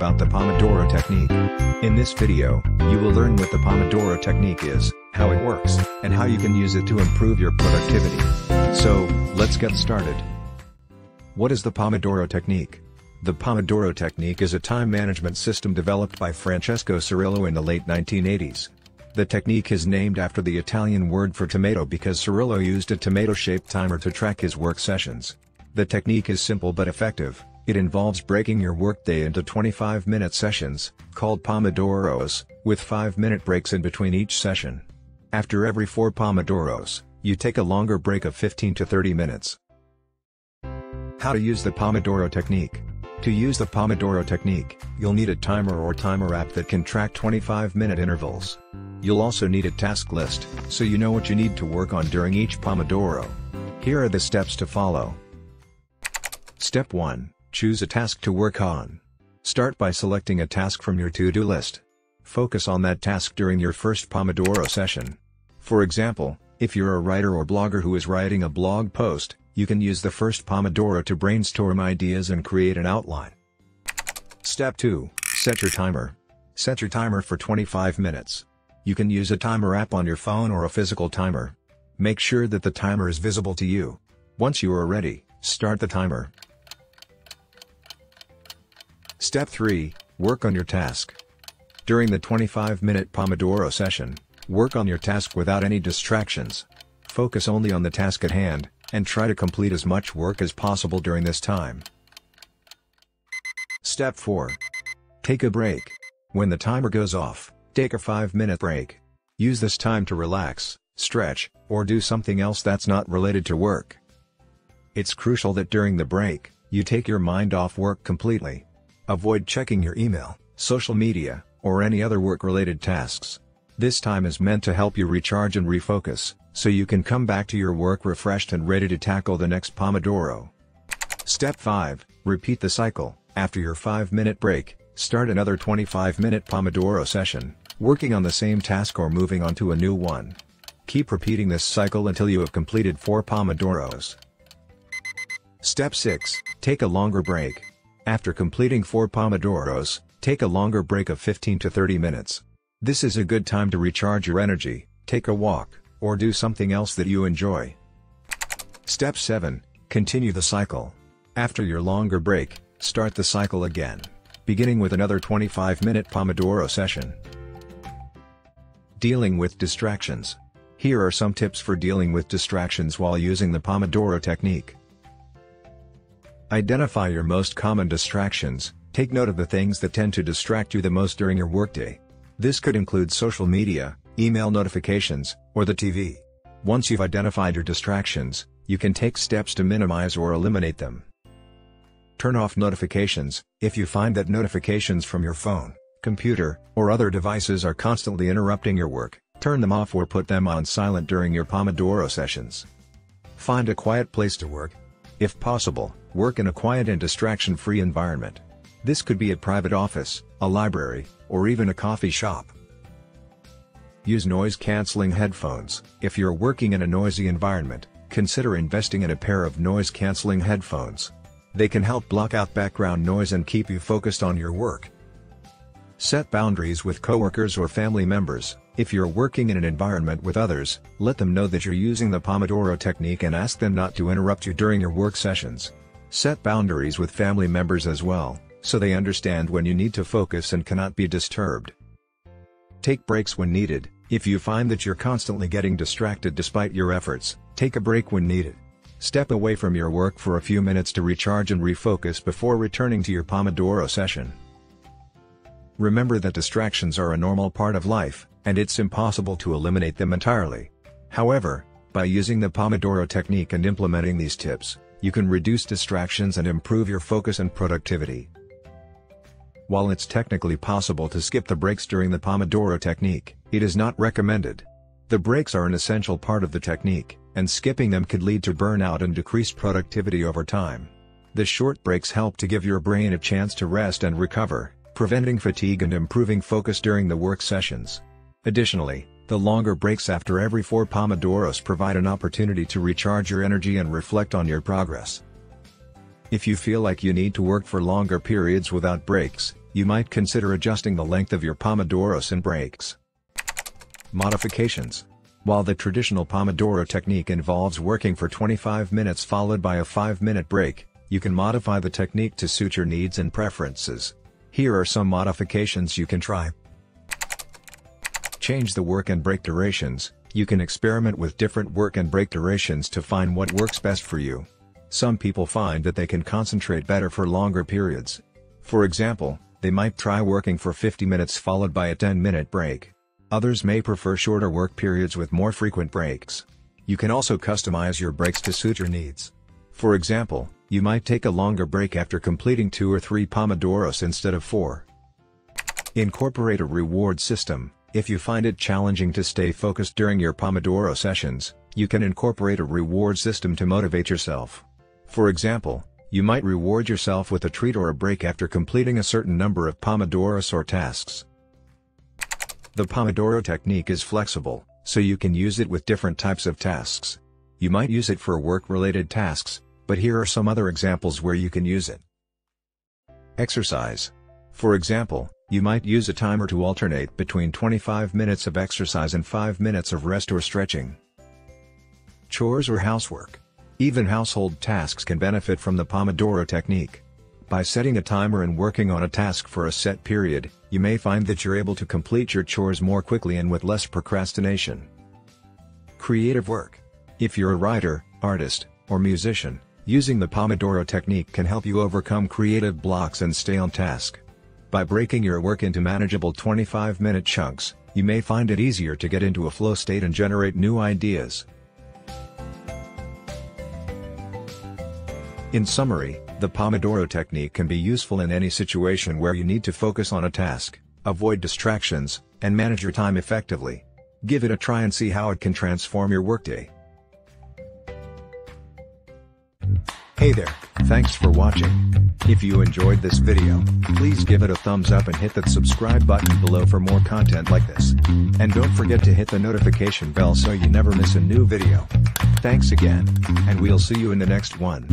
about the Pomodoro technique. In this video, you will learn what the Pomodoro technique is, how it works, and how you can use it to improve your productivity. So, let's get started. What is the Pomodoro technique? The Pomodoro technique is a time management system developed by Francesco Cirillo in the late 1980s. The technique is named after the Italian word for tomato because Cirillo used a tomato-shaped timer to track his work sessions. The technique is simple but effective, it involves breaking your workday into 25-minute sessions, called Pomodoros, with 5-minute breaks in between each session. After every 4 Pomodoros, you take a longer break of 15 to 30 minutes. How to use the Pomodoro technique. To use the Pomodoro technique, you'll need a timer or timer app that can track 25-minute intervals. You'll also need a task list, so you know what you need to work on during each Pomodoro. Here are the steps to follow. Step 1. Choose a task to work on. Start by selecting a task from your to-do list. Focus on that task during your first Pomodoro session. For example, if you're a writer or blogger who is writing a blog post, you can use the first Pomodoro to brainstorm ideas and create an outline. Step 2. Set your timer. Set your timer for 25 minutes. You can use a timer app on your phone or a physical timer. Make sure that the timer is visible to you. Once you are ready, start the timer. Step 3, work on your task. During the 25-minute Pomodoro session, work on your task without any distractions. Focus only on the task at hand, and try to complete as much work as possible during this time. Step 4. Take a break. When the timer goes off, take a 5-minute break. Use this time to relax, stretch, or do something else that's not related to work. It's crucial that during the break, you take your mind off work completely. Avoid checking your email, social media, or any other work-related tasks. This time is meant to help you recharge and refocus, so you can come back to your work refreshed and ready to tackle the next Pomodoro. Step 5, repeat the cycle. After your 5-minute break, start another 25-minute Pomodoro session, working on the same task or moving on to a new one. Keep repeating this cycle until you have completed 4 Pomodoros. Step 6, take a longer break. After completing 4 Pomodoros, take a longer break of 15 to 30 minutes. This is a good time to recharge your energy, take a walk, or do something else that you enjoy. Step 7, continue the cycle. After your longer break, start the cycle again, beginning with another 25-minute Pomodoro session. Dealing with distractions. Here are some tips for dealing with distractions while using the Pomodoro technique. Identify your most common distractions, take note of the things that tend to distract you the most during your workday. This could include social media, email notifications, or the TV. Once you've identified your distractions, you can take steps to minimize or eliminate them. Turn off notifications, if you find that notifications from your phone, computer, or other devices are constantly interrupting your work, turn them off or put them on silent during your Pomodoro sessions. Find a quiet place to work. If possible, Work in a quiet and distraction-free environment. This could be a private office, a library, or even a coffee shop. Use noise-canceling headphones. If you're working in a noisy environment, consider investing in a pair of noise-canceling headphones. They can help block out background noise and keep you focused on your work. Set boundaries with coworkers or family members. If you're working in an environment with others, let them know that you're using the Pomodoro technique and ask them not to interrupt you during your work sessions. Set boundaries with family members as well, so they understand when you need to focus and cannot be disturbed. Take breaks when needed, if you find that you're constantly getting distracted despite your efforts, take a break when needed. Step away from your work for a few minutes to recharge and refocus before returning to your Pomodoro session. Remember that distractions are a normal part of life, and it's impossible to eliminate them entirely. However, by using the Pomodoro technique and implementing these tips, you can reduce distractions and improve your focus and productivity. While it's technically possible to skip the breaks during the Pomodoro technique, it is not recommended. The breaks are an essential part of the technique, and skipping them could lead to burnout and decreased productivity over time. The short breaks help to give your brain a chance to rest and recover, preventing fatigue and improving focus during the work sessions. Additionally, the longer breaks after every four Pomodoros provide an opportunity to recharge your energy and reflect on your progress. If you feel like you need to work for longer periods without breaks, you might consider adjusting the length of your Pomodoros and breaks. Modifications While the traditional Pomodoro technique involves working for 25 minutes followed by a 5-minute break, you can modify the technique to suit your needs and preferences. Here are some modifications you can try. Change the work and break durations, you can experiment with different work and break durations to find what works best for you. Some people find that they can concentrate better for longer periods. For example, they might try working for 50 minutes followed by a 10-minute break. Others may prefer shorter work periods with more frequent breaks. You can also customize your breaks to suit your needs. For example, you might take a longer break after completing 2 or 3 Pomodoros instead of 4. Incorporate a reward system. If you find it challenging to stay focused during your Pomodoro sessions, you can incorporate a reward system to motivate yourself. For example, you might reward yourself with a treat or a break after completing a certain number of Pomodoros or tasks. The Pomodoro technique is flexible, so you can use it with different types of tasks. You might use it for work-related tasks, but here are some other examples where you can use it. Exercise. For example, you might use a timer to alternate between 25 minutes of exercise and 5 minutes of rest or stretching. Chores or housework. Even household tasks can benefit from the Pomodoro technique. By setting a timer and working on a task for a set period, you may find that you're able to complete your chores more quickly and with less procrastination. Creative work. If you're a writer, artist, or musician, using the Pomodoro technique can help you overcome creative blocks and stay on task. By breaking your work into manageable 25-minute chunks, you may find it easier to get into a flow state and generate new ideas. In summary, the Pomodoro technique can be useful in any situation where you need to focus on a task, avoid distractions, and manage your time effectively. Give it a try and see how it can transform your workday. Hey there, thanks for watching. If you enjoyed this video, please give it a thumbs up and hit that subscribe button below for more content like this. And don't forget to hit the notification bell so you never miss a new video. Thanks again, and we'll see you in the next one.